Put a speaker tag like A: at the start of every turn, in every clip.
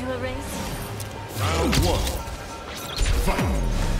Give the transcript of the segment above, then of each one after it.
A: to erase?
B: Round one. Fight!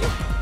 C: Yeah.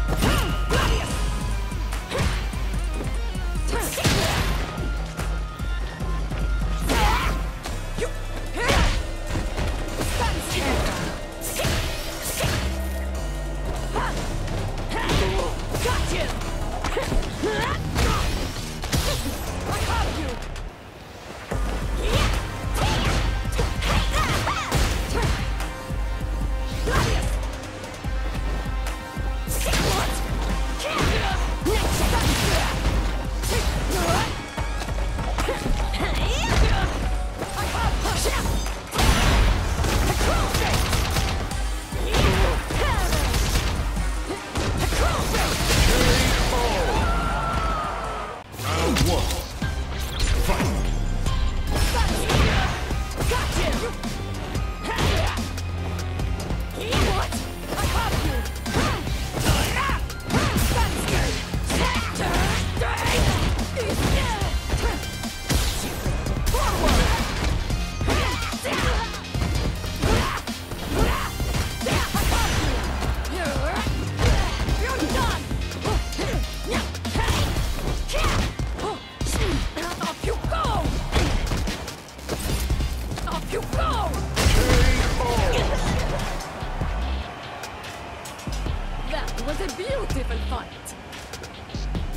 C: What a beautiful fight!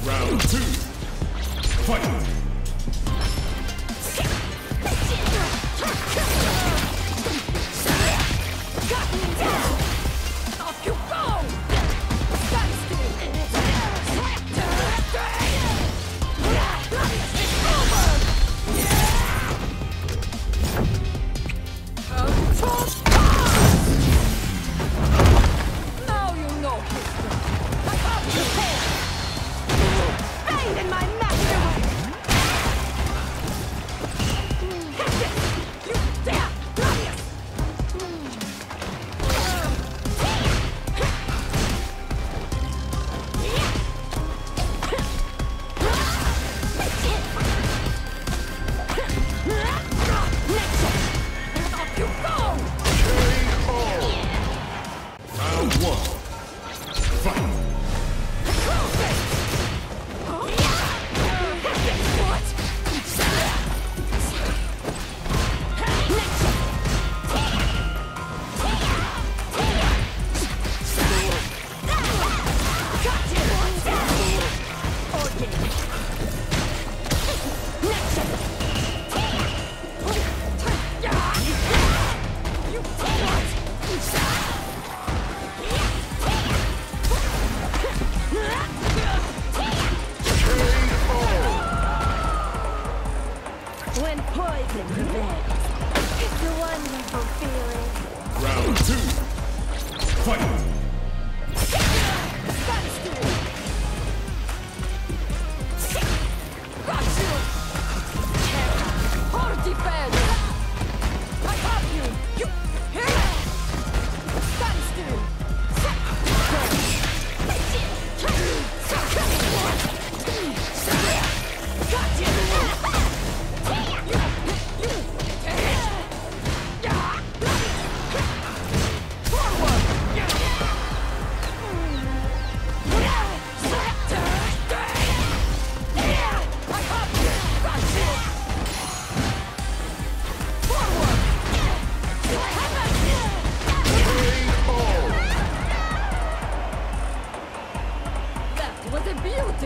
B: Round two, fight!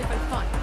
C: if I
D: find